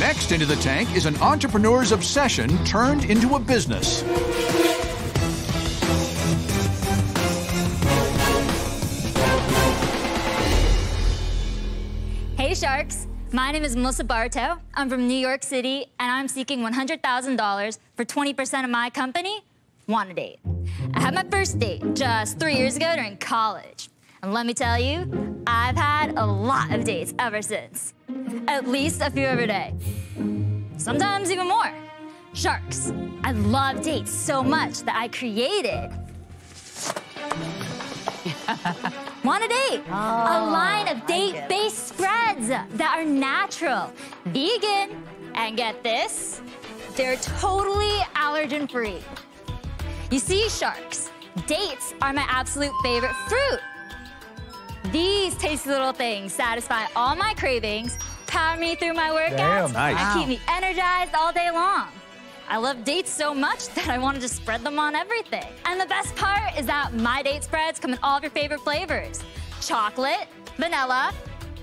Next into the tank is an entrepreneur's obsession turned into a business. Hey Sharks, my name is Melissa Bartow. I'm from New York City, and I'm seeking $100,000 for 20% of my company, Wanna Date. I had my first date just three years ago during college. And let me tell you, I've had a lot of dates ever since. At least a few every day. Sometimes even more. Sharks, I love dates so much that I created Want a date? a line of date-based spreads that are natural, vegan, and get this, they're totally allergen-free. You see, sharks, dates are my absolute favorite fruit. Tasty little things satisfy all my cravings, power me through my workouts, Damn. Nice. and keep me energized all day long. I love dates so much that I wanted to spread them on everything. And the best part is that my date spreads come in all of your favorite flavors. Chocolate, vanilla,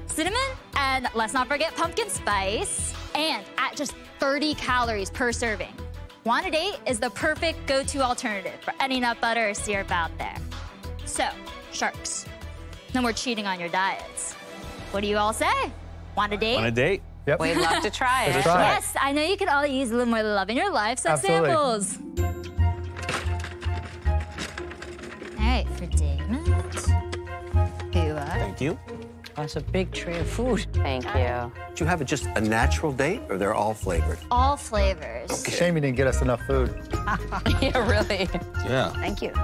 cinnamon, and let's not forget pumpkin spice. And at just 30 calories per serving. Wanna Date is the perfect go-to alternative for any nut butter or syrup out there. So, sharks, no more cheating on your diets. What do you all say? Want a date? On a date? Yep. We'd love to try it. try it. Yes, I know you could all use a little more love in your life, so Absolutely. samples. All right, for Daymond. Here you uh. are. Thank you. That's a big tray of food. Thank you. Do you have just a natural date, or they're all flavored? All flavors. It's a shame you didn't get us enough food. yeah, really. Yeah. Thank you. All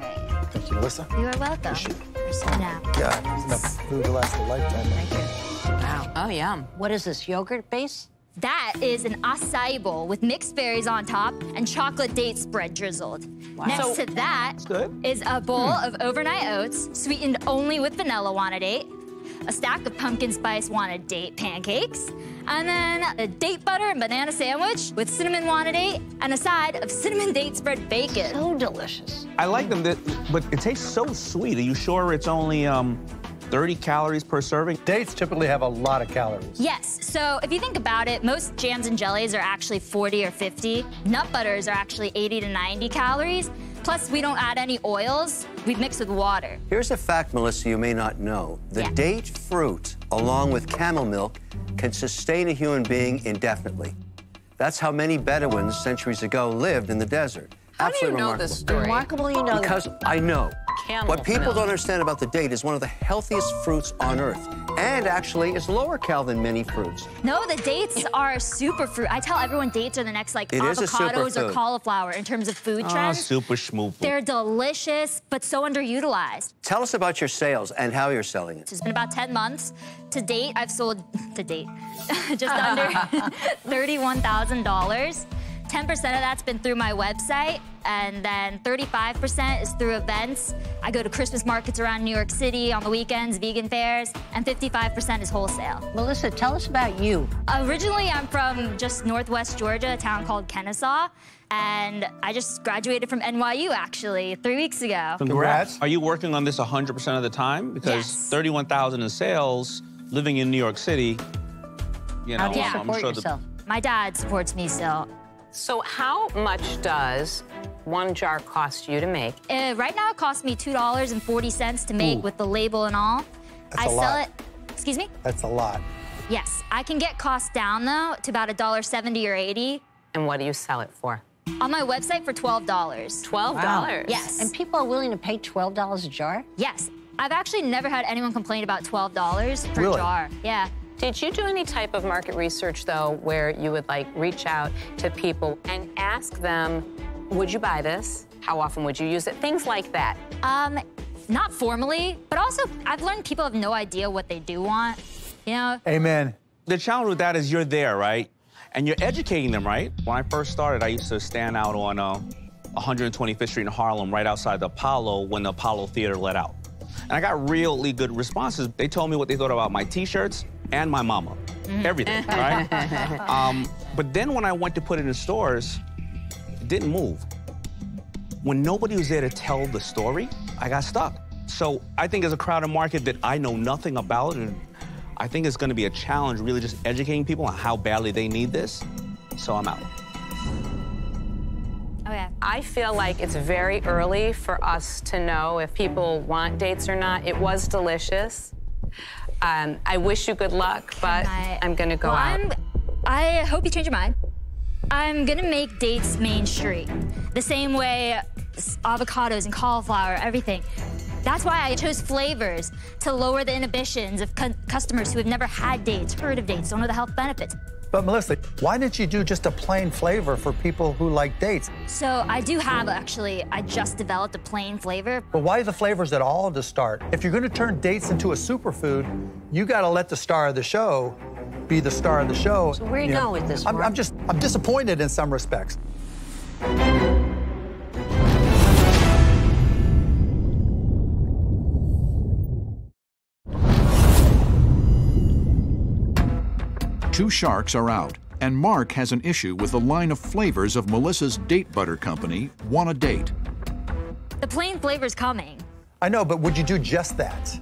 right. Thank you, Melissa. You are welcome. Now, Yeah, there's enough food to last a lifetime. Thank you. Wow. Oh, yum. What is this, yogurt base? that is an acai bowl with mixed berries on top and chocolate date spread drizzled. Next So- to that is a bowl hmm. of overnight oats sweetened only with vanilla wanna date, a stack of pumpkin spice wanna date pancakes, and then a date butter and banana sandwich with cinnamon wanna date and a side of cinnamon date spread bacon. So delicious. I like them, but it tastes so sweet. Are you sure it's only um, 30 calories per serving? Dates typically have a lot of calories. Yes, so if you think about it, most jams and jellies are actually 40 or 50. Nut butters are actually 80 to 90 calories. Plus, we don't add any oils. We mix with water. Here's a fact, Melissa, you may not know. The Yeah. date fruit, along with camel milk, can sustain a human being indefinitely. That's how many Bedouins centuries ago lived in the desert. How do you Absolutely know remarkable. this story? Remarkable, you know. Because I know. Camel what people milk. don't understand about the date is one of the healthiest fruits on earth, and actually is lower cal than many fruits. No, the dates are a superfruit. I tell everyone dates are the next like It is a avocados or cauliflower in terms of food Ah, trends. super schmoop. They're delicious, but so underutilized. Tell us about your sales and how you're selling it. It's been about 10 months. To date, I've sold, to date, just under $31,000. 10% of that's been through my website, and then 35% is through events. I go to Christmas markets around New York City on the weekends, vegan fairs, and 55% is wholesale. Melissa, tell us about you. Originally, I'm from just northwest Georgia, a town called Kennesaw, and I just graduated from NYU actually three weeks ago. Congrats. Are you working on this 100% of the time? Because Yes. 31,000 in sales, living in New York City, you know, How do you Yeah. I'm support sure the- yourself? My dad supports me still. So, how much does one jar cost you to make? Uh, right now, it costs me two dollars and forty cents to make Ooh. with the label and all. That's I a sell lot. it. Excuse me. That's a lot. Yes, I can get costs down though to about a dollar seventy or eighty And what do you sell it for? on my website for twelve dollars. $12. Yes. And people are willing to pay $12 a jar? Yes, I've actually never had anyone complain about twelve dollars per Really? jar. Yeah. Did you do any type of market research, though, where you would like reach out to people and ask them, would you buy this? How often would you use it? Things like that. Um, not formally, but also I've learned people have no idea what they do want. You know, Amen. The challenge with that is you're there, right? And you're educating them, right? When I first started, I used to stand out on uh, 125th Street in Harlem, right outside the Apollo, when the Apollo Theater let out. And I got really good responses. They told me what they thought about my T-shirts and my mama, everything, right? um, but then when I went to put it in stores, it didn't move. When nobody was there to tell the story, I got stuck. So I think as a crowded market that I know nothing about, and I think it's gonna be a challenge really just educating people on how badly they need this. So I'm out. Okay. I feel like it's very early for us to know if people want dates or not. It was delicious. Um, I wish you good luck, but I- I'm gonna go well, out. I'm, I hope you change your mind. I'm gonna make dates Main Street. The same way avocados and cauliflower, everything. That's why I chose flavors to lower the inhibitions of cu- customers who have never had dates, heard of dates, don't know the health benefits. But Melissa, why didn't you do just a plain flavor for people who like dates? So I do have actually, I just developed a plain flavor. But why the flavors at all to start? If you're going to turn dates into a superfood, you got to let the star of the show be the star of the show. So where are you know. going with this, I'm, I'm just, I'm disappointed in some respects. Two sharks are out, and Mark has an issue with the line of flavors of Melissa's date butter company, Wanna Date. The plain flavor's coming. I know, but would you do just that?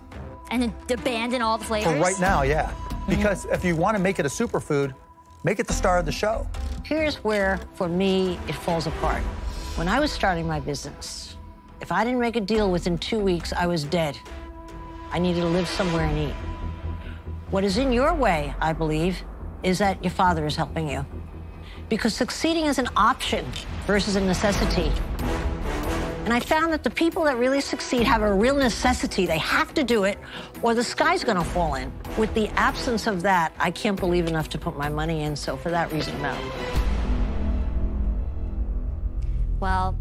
And abandon all the flavors? For right now, yeah. Mm-hmm. Because if you want to make it a superfood, make it the star of the show. Here's where, for me, it falls apart. When I was starting my business, if I didn't make a deal within two weeks, I was dead. I needed to live somewhere and eat. What is in your way, I believe, is that your father is helping you. Because succeeding is an option versus a necessity. And I found that the people that really succeed have a real necessity. They have to do it, or the sky's gonna fall in. With the absence of that, I can't believe enough to put my money in, so for that reason, out. Well,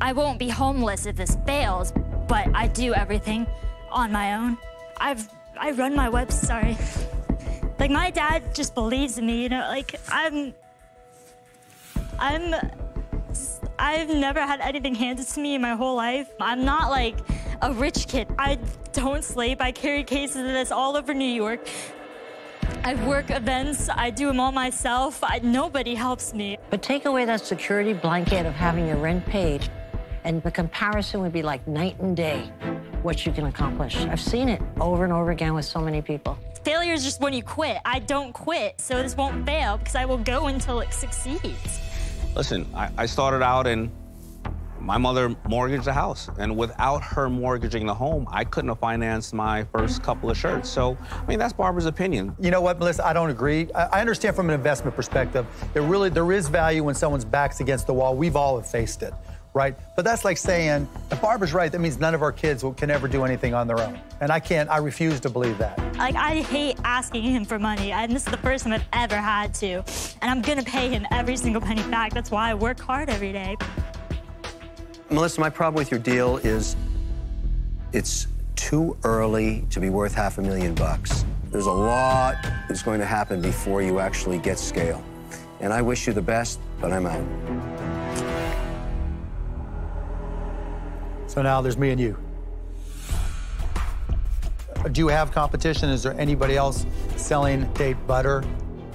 I won't be homeless if this fails, but I do everything on my own. I've I run my web sorry. Like my dad just believes in me, you know, like I'm I'm I've never had anything handed to me in my whole life. I'm not like a rich kid. I don't sleep. I carry cases of this all over New York. I work events. I do them all myself. I, nobody helps me. But take away that security blanket of having your rent paid, and the comparison would be like night and day what you can accomplish. I've seen it over and over again with so many people. Failure is just when you quit. I don't quit, so this won't fail because I will go until it succeeds. Listen, I, I started out and my mother mortgaged the house. And without her mortgaging the home, I couldn't have financed my first couple of shirts. So, I mean, that's Barbara's opinion. You know what, Melissa? I don't agree. I, I understand from an investment perspective, there really there is value when someone's back's against the wall. We've all have faced it, right? But that's like saying, if Barbara's right, that means none of our kids will, can ever do anything on their own. And I can't. I refuse to believe that. Like, I hate asking him for money, and this is the first time I've ever had to. And I'm gonna pay him every single penny back. That's why I work hard every day. Melissa, my problem with your deal is it's too early to be worth half a million bucks. There's a lot that's going to happen before you actually get scale. And I wish you the best, but I'm out. So now there's me and you. Do you have competition? Is there anybody else selling date butter?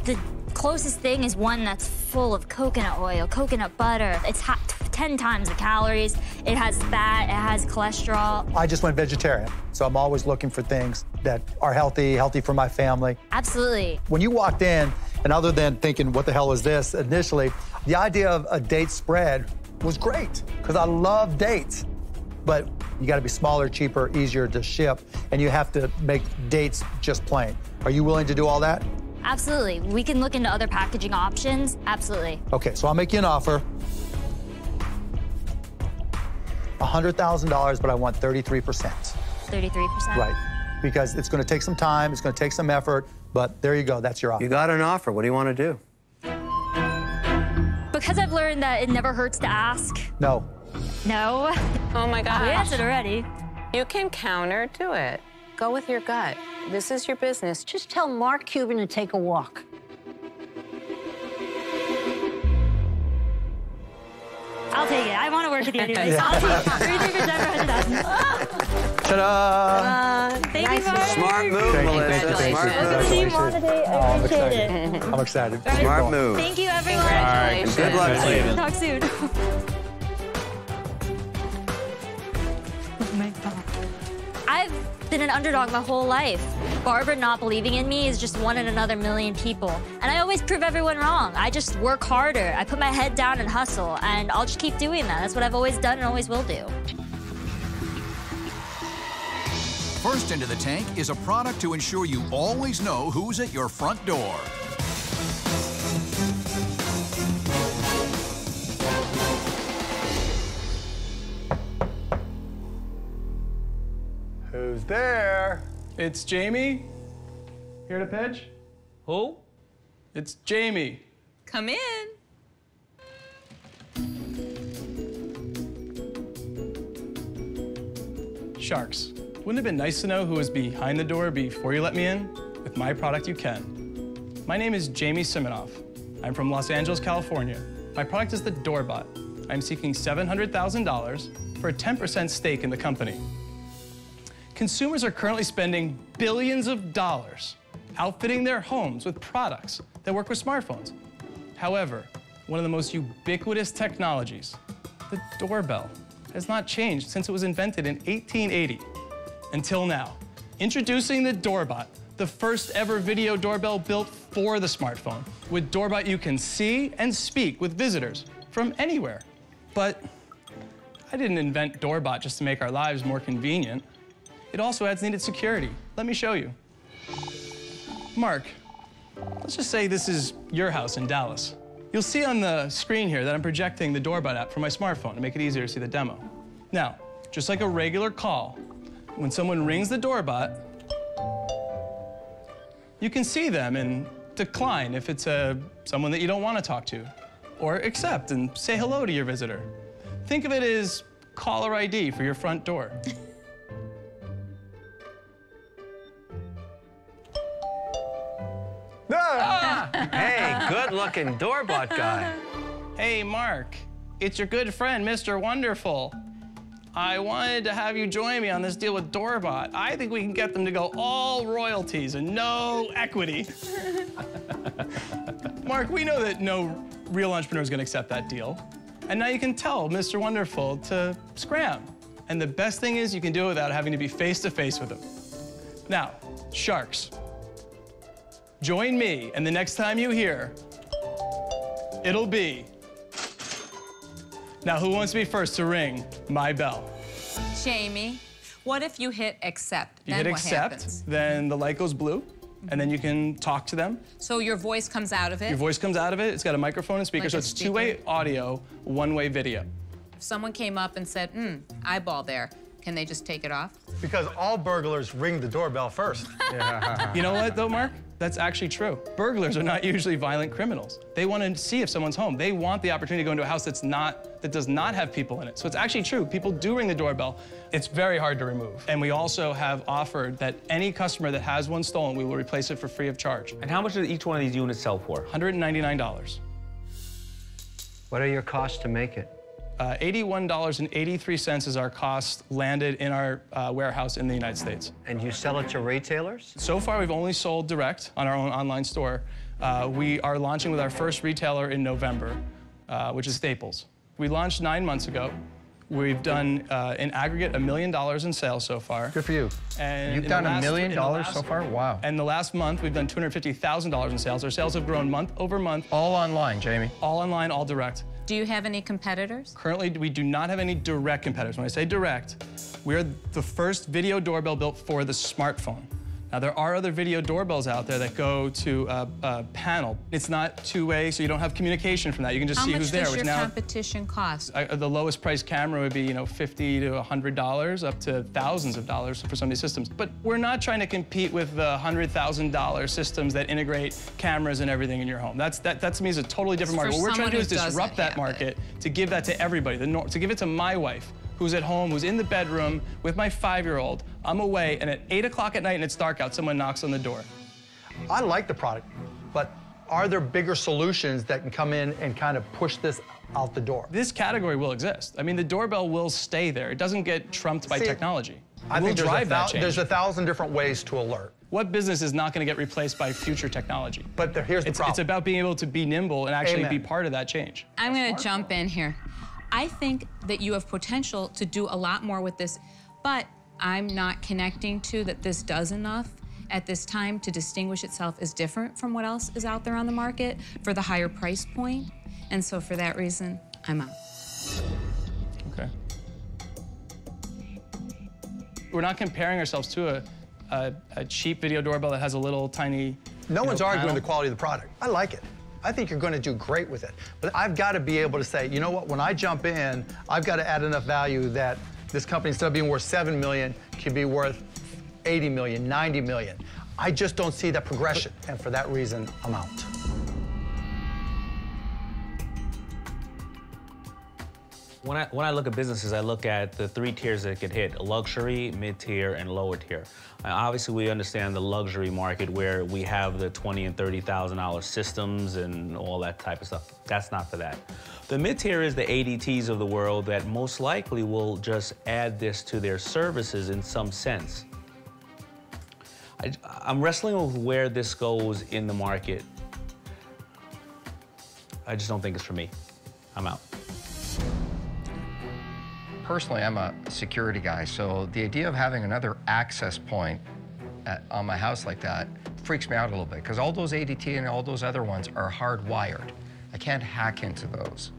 The closest thing is one that's full of coconut oil, coconut butter. It's ha- 10 times the calories. It has fat, it has cholesterol. I just went vegetarian, so I'm always looking for things that are healthy, healthy for my family. Absolutely. When you walked in, and other than thinking, what the hell is this initially, the idea of a date spread was great because I love dates. But you got to be smaller, cheaper, easier to ship, and you have to make dates just plain. Are you willing to do all that? Absolutely. We can look into other packaging options. Absolutely. Okay, so I'll make you an offer. $100,000, but I want 33%. 33%. Right. Because it's going to take some time, it's going to take some effort, but there you go. That's your offer. You got an offer. What do you want to do? Because I've learned that it never hurts to ask. No. No. Oh my We gosh. answered already. You can counter to it. Go with your gut. This is your business. Just tell Mark Cuban to take a walk. I'll take it. I want to work with you anyways. I'll take 33% for 100000 Ta-da! Thank you, Mark. Smart move, Thank you, Melissa. thank you, thank you. Smart move. Team Monday, Oh, I I'm appreciate excited. it. I'm excited. Smart move. Thank you, everyone. Congratulations. Good luck to you. Talk soon. I've been an underdog my whole life. Barbara not believing in me is just one in another million people. And I always prove everyone wrong. I just work harder. I put my head down and hustle, and I'll just keep doing that. That's what I've always done and always will do. First into the tank is a product to ensure you always know who's at your front door. It's Jamie. Here to pitch? Who? It's Jamie. Come in. Sharks. Wouldn't it have been nice to know who was behind the door before you let me in? With my product, you can. My name is Jamie Siminoff. I'm from Los Angeles, California. My product is the Doorbot. I'm seeking $700,000 for a 10% stake in the company. Consumers are currently spending billions of dollars outfitting their homes with products that work with smartphones. However, one of the most ubiquitous technologies, the doorbell, has not changed since it was invented in 1880 until now. Introducing the Doorbot, the first ever video doorbell built for the smartphone. With Doorbot, you can see and speak with visitors from anywhere. But I didn't invent Doorbot just to make our lives more convenient. It also adds needed security. Let me show you. Mark, let's just say this is your house in Dallas. You'll see on the screen here that I'm projecting the Doorbot app from my smartphone to make it easier to see the demo. Now, just like a regular call, when someone rings the Doorbot, you can see them and decline if it's a, someone that you don't want to talk to, or accept and say hello to your visitor. Think of it as caller ID for your front door. good-looking Doorbot guy. Hey, Mark, it's your good friend, Mr. Wonderful. I wanted to have you join me on this deal with Doorbot. I think we can get them to go all royalties and no equity. Mark, we know that no real entrepreneur is going to accept that deal. And now you can tell Mr. Wonderful to scram. And the best thing is you can do it without having to be face to face with him. Now, sharks, join me, and the next time you hear, it'll be. Now, who wants to be first to ring my bell? Jamie, what if you hit accept? You then hit what accept, happens? then the light goes blue, and then you can talk to them. So your voice comes out of it. Your voice comes out of it. It's got a microphone and speaker, Like so it's two-way audio, one-way video. If someone came up and said, hmm, eyeball there, can they just take it off? Because all burglars ring the doorbell first. yeah. You know what, though, Mark? That's actually true. Burglars are not usually violent criminals. They want to see if someone's home. They want the opportunity to go into a house that's not that does not have people in it. So it's actually true. People do ring the doorbell. It's very hard to remove. And we also have offered that any customer that has one stolen, we will replace it for free of charge. And how much does each one of these units sell for? $199. What are your costs to make it? Uh, $81.83 is our cost landed in our uh, warehouse in the United States. And you sell it to retailers? So far, we've only sold direct on our own online store. Uh, we are launching with our first retailer in November, uh, which is Staples. We launched nine months ago. We've done, uh, in aggregate, a million dollars in sales so far. Good for you. And You've done a million dollars last- so far? Wow. And the last month, we've done $250,000 in sales. Our sales have grown month over month, All online, Jamie. all online, all direct. Do you have any competitors? Currently, we do not have any direct competitors. When I say direct, we're the first video doorbell built for the smartphone. Now, there are other video doorbells out there that go to a, a panel. It's not two-way, so you don't have communication from that. You can just How see who's there, How much does your now competition cost? uh, the lowest price camera would be, you know, 50 to 100 dollars, up to thousands of dollars for some of these systems. But we're not trying to compete with the hundred thousand dollar systems that integrate cameras and everything in your home. That's that, that to me is a totally different market. What we're trying to do is disrupt that market to give that to everybody, the nor- to give it to my wife. Who's at home, who's in the bedroom with my five-year-old. I'm away, and at 8 o'clock at night and it's dark out, someone knocks on the door. I like the product, but are there bigger solutions that can come in and kind of push this out the door? This category will exist. I mean, the doorbell will stay there. It doesn't get trumped by See, technology. I It will think there's, drive a that change. there's a thousand different ways to alert. What business is not going to get replaced by future technology? But there- here's the it's, problem. It's about being able to be nimble and actually Amen. be part of that change. I'm going to jump in here. I think that you have potential to do a lot more with this, but I'm not connecting to that this does enough at this time to distinguish itself as different from what else is out there on the market for the higher price point. And so for that reason, I'm out. Okay. We're not comparing ourselves to a, a, a cheap video doorbell that has a little tiny. No one's know, arguing panel. the quality of the product. I like it. I think you're going to do great with it. But I've got to be able to say, you know what, when I jump in, I've got to add enough value that this company, instead of being worth 7 million, can be worth 80 million, 90 million. I just don't see that progression. And for that reason, I'm out. When I, when I look at businesses, I look at the three tiers that get hit, luxury, mid-tier, and lower tier. Uh, obviously, we understand the luxury market where we have the twenty and $30,000 systems and all that type of stuff. That's not for that. The mid-tier is the ADTs of the world that most likely will just add this to their services in some sense. I, I'm wrestling with where this goes in the market. I just don't think it's for me. I'm out. Personally, I'm a security guy, so the idea of having another access point at, on my house like that freaks me out a little bit because all those ADT and all those other ones are hardwired. I can't hack into those,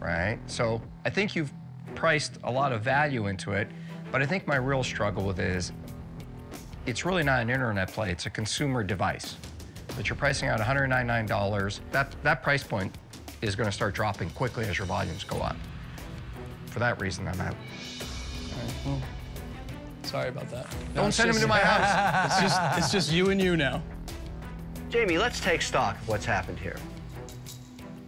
right? So I think you've priced a lot of value into it, but I think my real struggle with it is it's really not an internet play, it's a consumer device. But you're pricing out $199. That, that price point is going to start dropping quickly as your volumes go up. For that reason, I'm out. Sorry about that. Don't it's send him to my house. It's just, it's just you and you now. Jamie, let's take stock of what's happened here.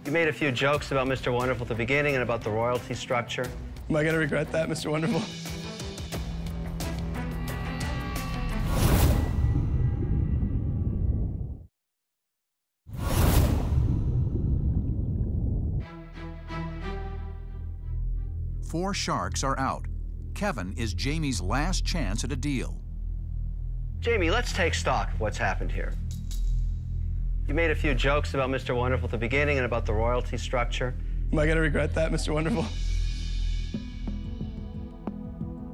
You made a few jokes about Mr. Wonderful at the beginning and about the royalty structure. Am I gonna regret that, Mr. Wonderful? Four sharks are out. Kevin is Jamie's last chance at a deal. Jamie, let's take stock of what's happened here. You made a few jokes about Mr. Wonderful at the beginning and about the royalty structure. Am I gonna regret that, Mr. Wonderful?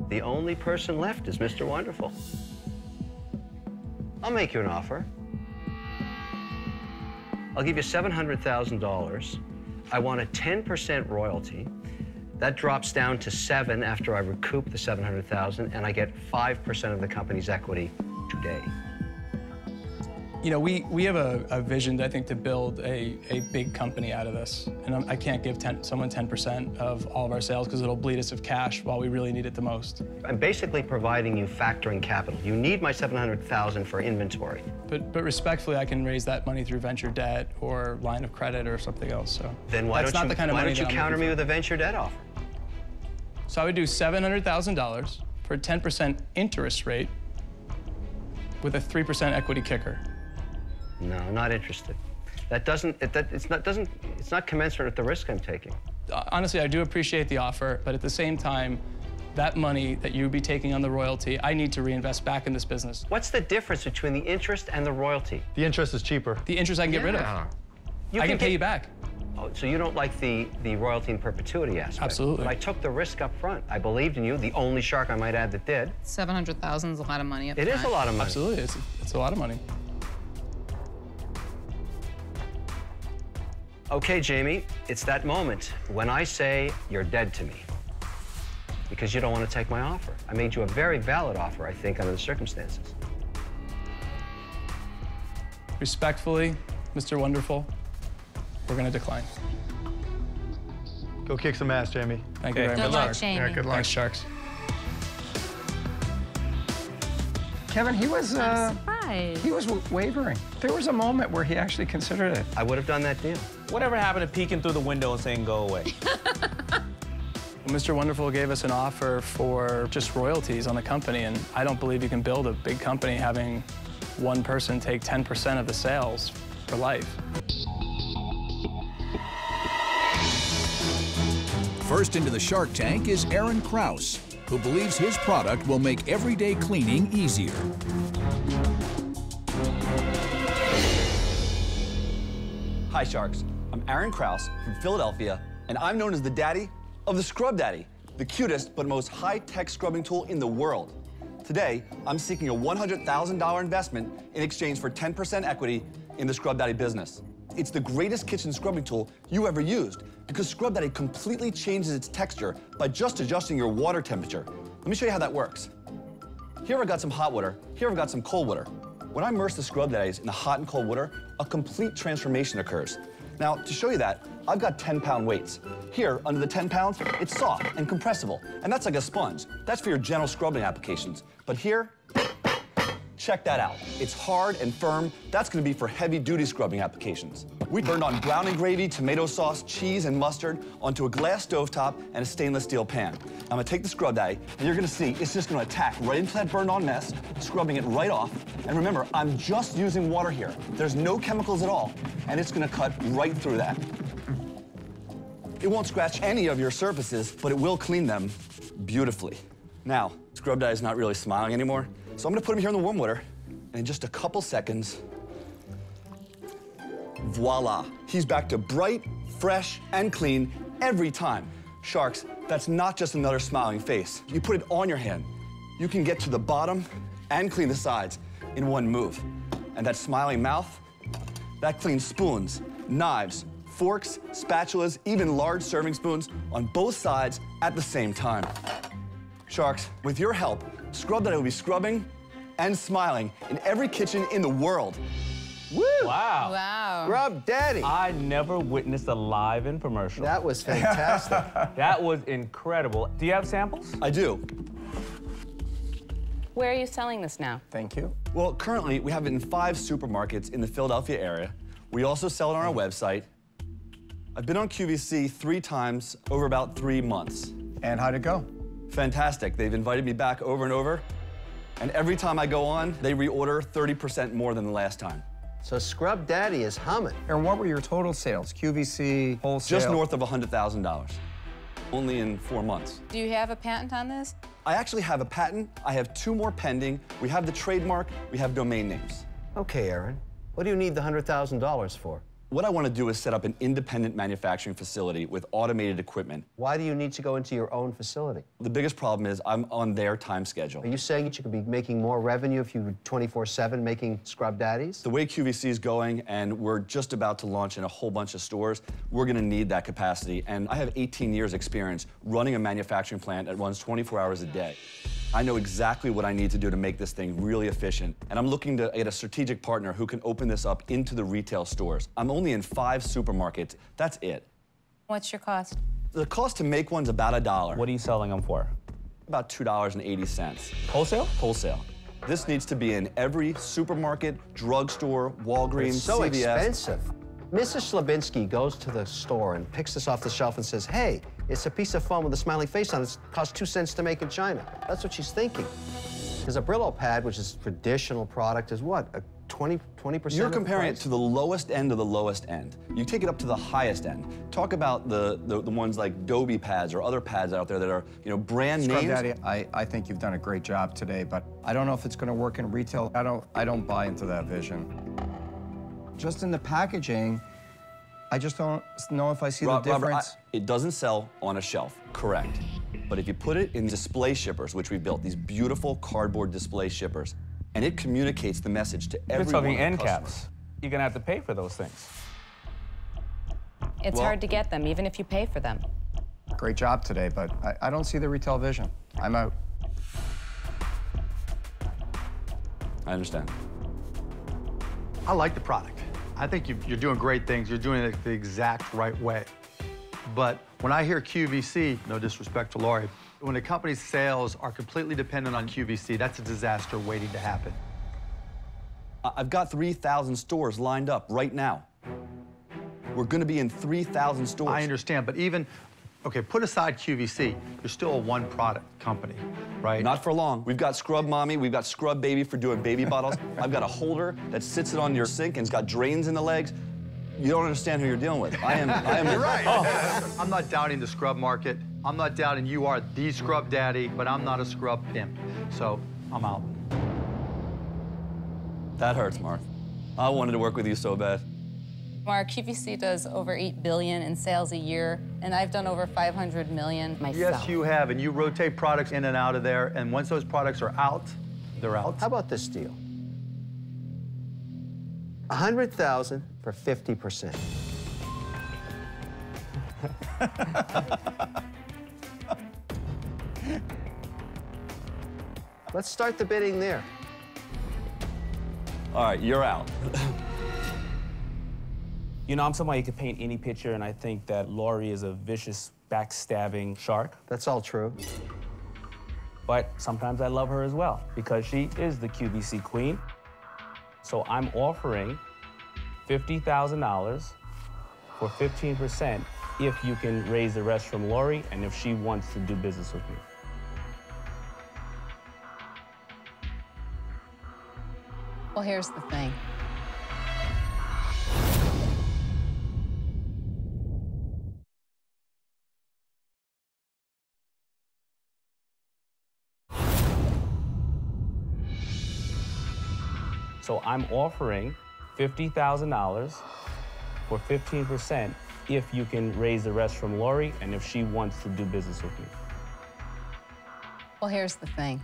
The only person left is Mr. Wonderful. I'll make you an offer. I'll give you $700,000. I want a 10% royalty. That drops down to seven after I recoup the 700,000 and I get 5% of the company's equity today. You know, we, we have a, a vision, I think, to build a, a big company out of this. And I'm, I can't give 10, someone 10% of all of our sales because it'll bleed us of cash while we really need it the most. I'm basically providing you factoring capital. You need my 700,000 for inventory. But, but respectfully, I can raise that money through venture debt or line of credit or something else. So Then why that's don't not you, the kind of why money don't you counter me with a venture debt offer? So I would do $700,000 for a 10% interest rate with a 3% equity kicker. No, not interested. That doesn't, it, that, it's not, doesn't, it's not commensurate with the risk I'm taking. Uh, Honestly, I do appreciate the offer, but at the same time, that money that you would be taking on the royalty, I need to reinvest back in this business. What's the difference between the interest and the royalty? The interest is cheaper. The interest I can get rid of. You I can pay get- you back. Oh, so you don't like the, the royalty in perpetuity aspect? Absolutely. But I took the risk up front. I believed in you, the only shark I might add that did. 700,000 is a lot of money at It the is a lot of money. Absolutely, it's, it's a lot of money. Okay, Jamie, it's that moment when I say you're dead to me. Because you don't want to take my offer. I made you a very valid offer, I think, under the circumstances. Respectfully, Mr. Wonderful, we're gonna decline. Go kick some ass, Jamie. Thank you Okay. very Good much. luck, Shark. Jamie. Yeah, good luck. Thanks, Sharks. Kevin, he was uh, he was wavering. There was a moment where he actually considered it. I would have done that deal. Whatever happened to peeking through the window and saying, go away? Mr. Wonderful gave us an offer for just royalties on the company, and I don't believe you can build a big company having one person take 10% of the sales for life. First into the Shark Tank is Aaron Krause, who believes his product will make everyday cleaning easier. Hi, Sharks. I'm Aaron Krause from Philadelphia, and I'm known as the daddy of the Scrub Daddy, the cutest but most high-tech scrubbing tool in the world. Today, I'm seeking a $100,000 investment in exchange for 10% equity in the Scrub Daddy business. It's the greatest kitchen scrubbing tool you ever used because Scrub that it completely changes its texture by just adjusting your water temperature. Let me show you how that works. Here I've got some hot water, here I've got some cold water. When I immerse the Scrub that is in the hot and cold water, a complete transformation occurs. Now, to show you that, I've got 10 pound weights. Here, under the 10 pounds, it's soft and compressible, and that's like a sponge. That's for your gentle scrubbing applications. But here, check that out. It's hard and firm. That's gonna be for heavy duty scrubbing applications. We burned on browning gravy, tomato sauce, cheese, and mustard onto a glass stovetop and a stainless steel pan. I'm gonna take the scrub daddy, and you're gonna see it's just gonna attack right into that burned on mess, scrubbing it right off. And remember, I'm just using water here. There's no chemicals at all, and it's gonna cut right through that. It won't scratch any of your surfaces, but it will clean them beautifully. Now, Scrub Daddy is not really smiling anymore, so I'm gonna put him here in the warm water, and in just a couple seconds, voila, he's back to bright, fresh, and clean every time. Sharks, that's not just another smiling face. You put it on your hand, you can get to the bottom and clean the sides in one move. And that smiling mouth, that cleans spoons, knives, forks, spatulas, even large serving spoons on both sides at the same time. Sharks, with your help, Scrub Daddy will be scrubbing and smiling in every kitchen in the world. Woo! Wow. Wow. Scrub Daddy. I never witnessed a live infomercial. That was fantastic. that was incredible. Do you have samples? I do. Where are you selling this now? Thank you. Well, currently, we have it in five supermarkets in the Philadelphia area. We also sell it on our website. I've been on QVC three times over about three months. And how'd it go? Fantastic. They've invited me back over and over. And every time I go on, they reorder 30% more than the last time. So Scrub Daddy is humming. And what were your total sales? QVC, wholesale? Just north of $100,000. Only in four months. Do you have a patent on this? I actually have a patent. I have two more pending. We have the trademark. We have domain names. Okay, Aaron. What do you need the $100,000 for? What I want to do is set up an independent manufacturing facility with automated equipment. Why do you need to go into your own facility? The biggest problem is I'm on their time schedule. Are you saying that you could be making more revenue if you were 24-7 making Scrub Daddies? The way QVC is going, and we're just about to launch in a whole bunch of stores, we're going to need that capacity. And I have 18 years experience running a manufacturing plant that runs 24 hours a day. I know exactly what I need to do to make this thing really efficient. And I'm looking to get a strategic partner who can open this up into the retail stores. I'm only in five supermarkets. That's it. What's your cost? The cost to make one's about a dollar. What are you selling them for? About $2.80. Wholesale? Wholesale. This needs to be in every supermarket, drugstore, Walgreens, It's so CVS. expensive. Mrs. Slabinski goes to the store and picks this off the shelf and says, hey, it's a piece of foam with a smiley face on it. It costs two cents to make in China. That's what she's thinking. Because a Brillo pad, which is traditional product, is what? A 20, 20% You're of the comparing it to the lowest end of the lowest end. You take it up to the highest end. Talk about the, the, the ones like Dobie pads or other pads out there that are, you know, brand Scrub names. Daddy, I, I think you've done a great job today, but I don't know if it's going to work in retail. I don't, I don't buy into that vision. Just in the packaging, I just don't know if I see Rob- the Robert, difference. I- it doesn't sell on a shelf, correct. But if you put it in display shippers, which we built, these beautiful cardboard display shippers, and it communicates the message to You're talking end the caps. You're gonna have to pay for those things. It's Well- hard to get them, even if you pay for them. Great job today, but I, I don't see the retail vision. I'm out. I understand. I like the product. I think you- you're doing great things. You're doing it the exact right way. But when I hear QVC, no disrespect to Lori, when a company's sales are completely dependent on QVC, that's a disaster waiting to happen. I've got 3,000 stores lined up right now. We're gonna be in 3,000 stores. I understand, but even, okay, put aside QVC, you're still a one product company, right? Not for long. We've got Scrub Mommy, we've got Scrub Baby for doing baby bottles. I've got a holder that sits it on your sink and it's got drains in the legs. You don't understand who you're dealing with. I am. I am. You're right. Oh. I'm not doubting the scrub market. I'm not doubting you are the scrub daddy, but I'm not a scrub pimp. So I'm out. That hurts, Mark. I wanted to work with you so bad. Our QVC does over 8 billion in sales a year, and I've done over 500 million myself. Yes, you have, and you rotate products in and out of there, and once those products are out, they're out. How about this deal? 100,000 for 50%. Let's start the bidding there. All right, you're out. You know, I'm somebody who could paint any picture, and I think that Lori is a vicious, backstabbing shark. That's all true. But sometimes I love her as well because she is the QVC queen. So I'm offering $50,000 for 15% if you can raise the rest from Lori and if she wants to do business with me. Well, here's the thing. So I'm offering $50,000 for 15% if you can raise the rest from Lori and if she wants to do business with me. Well, here's the thing.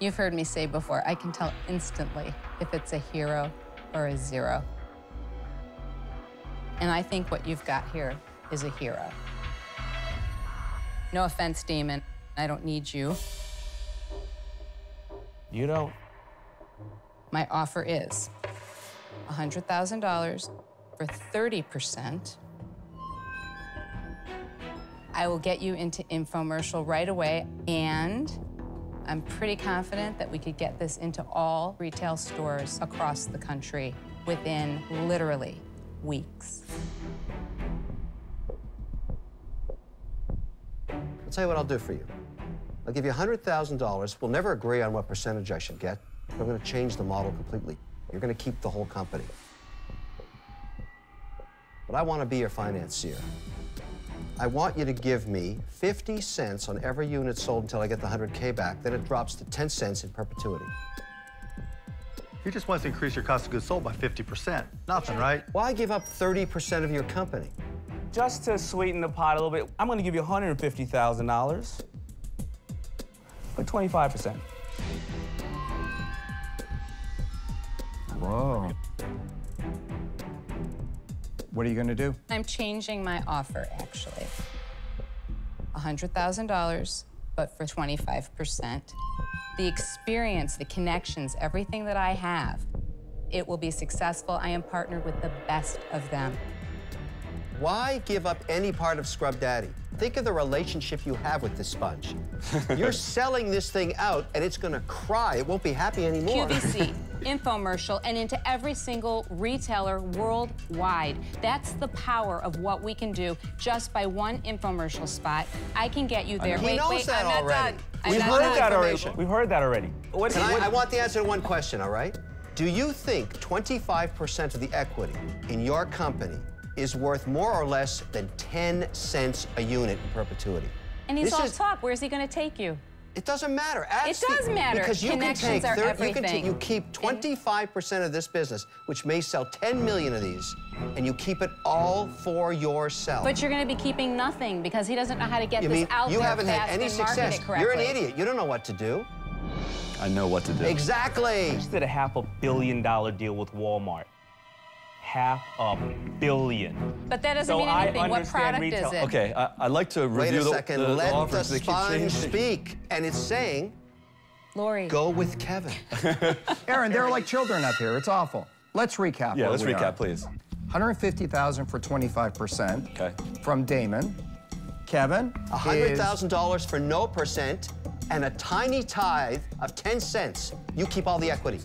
You've heard me say before, I can tell instantly if it's a hero or a zero. And I think what you've got here is a hero. No offense, Daymond. I don't need you. You don't? My offer is $100,000 for 30%. I will get you into infomercial right away, and I'm pretty confident that we could get this into all retail stores across the country within literally weeks. I'll tell you what I'll do for you. I'll give you $100,000. We'll never agree on what percentage I should get. I'm going to change the model completely. You're going to keep the whole company. But I want to be your financier. I want you to give me 50 cents on every unit sold until I get the 100K back. Then it drops to 10 cents in perpetuity. He just wants to increase your cost of goods sold by 50%. Nothing, right? Why give up 30% of your company? Just to sweeten the pot a little bit, I'm gonna give you $150,000 for 25%. Whoa. What are you gonna do? I'm changing my offer, actually. $100,000, but for 25%. The experience, the connections, everything that I have, it will be successful. I am partnered with the best of them. Why give up any part of Scrub Daddy? Think of the relationship you have with this sponge. You're selling this thing out, and it's gonna cry. It won't be happy anymore. QVC, infomercial, and into every single retailer worldwide. That's the power of what we can do just by one infomercial spot. I can get you there. He wait, knows wait, that I'm not already. done. We've not heard that already. We've heard that already. What, And I, I want the answer to one question, all right? Do you think 25% of the equity in your company is worth more or less than 10 cents a unit in perpetuity? And he's This all is- talk. Where's he going to take you? It doesn't matter. Ask It does matter. Because you Connections can take thir- you, can everything. take, you keep 25% of this business, which may sell 10 million of these, and you keep it all for yourself. But you're going to be keeping nothing because he doesn't know how to get you this mean out you there You haven't had any success? You're an idiot. You don't know what to do. I know what to do. Exactly. just did a half a billion dollar deal with Walmart. Half a billion. But that doesn't So mean anything. What understand product retail. is it? Okay, I, I'd like to Wait review a the, second. the, the Let the offers. They keep sponge changing. speak. And it's saying, Lori. go with Kevin. Aaron, they're like children up here. It's awful. Let's recap. Yeah, let's recap, are. please. 150,000 for 25%. Okay. From Daymond. Kevin. is- $100,000 for no percent and a tiny tithe of 10 cents. You keep all the equity.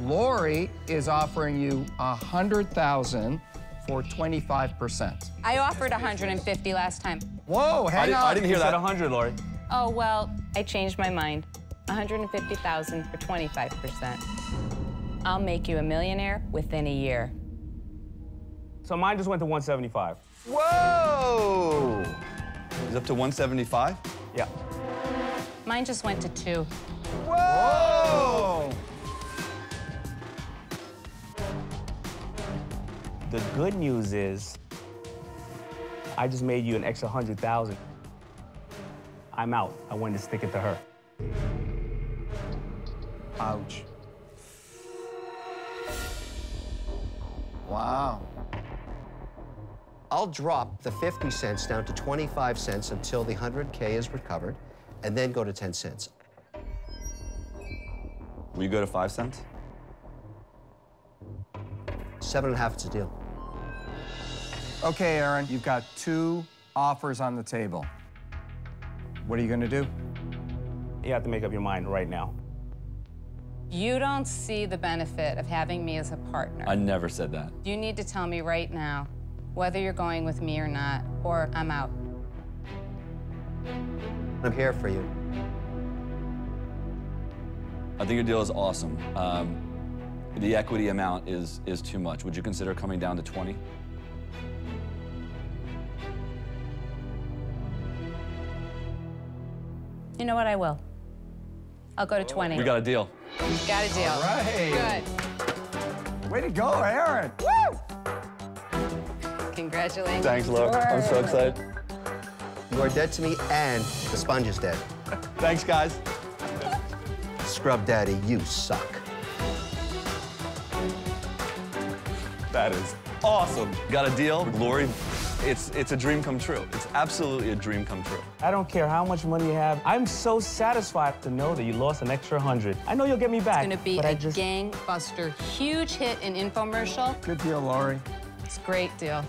Lori is offering you a 100,000 for 25%. I offered 150 last time. Whoa, hang I, didn't- on. I didn't hear You said that. 100, Lori. Oh, well, I changed my mind. 150,000 for 25%. I'll make you a millionaire within a year. So mine just went to 175. Whoa! Is up to 175? Yeah. Mine just went to two. Whoa! The good news is, I just made you an extra 100,000. I'm out. I wanted to stick it to her. Ouch. Wow. I'll drop the 50 cents down to 25 cents until the 100K is recovered, and then go to 10 cents. Will you go to five cents? Seven and a half, it's a deal. Okay, Aaron, you've got two offers on the table. What are you gonna do? You have to make up your mind right now. You don't see the benefit of having me as a partner. I never said that. You need to tell me right now whether you're going with me or not, or I'm out. I'm here for you. I think your deal is awesome. Um, the equity amount is is too much. Would you consider coming down to 20? You know what? I will. I'll go to 20. We got a deal. Got a deal. All right. Good. Way to go, Aaron. Woo! Congratulations. Thanks, Lori. I'm so excited. You are dead to me, and the sponge is dead. Thanks, guys. Scrub Daddy, you suck. That is awesome. Got a deal, Lori. It's it's a dream come true. It's absolutely a dream come true. I don't care how much money you have. I'm so satisfied to know that you lost an extra 100. I know you'll get me back. It's gonna be but a I just... gangbuster, huge hit in infomercial. Good deal, Lori. It's a great deal.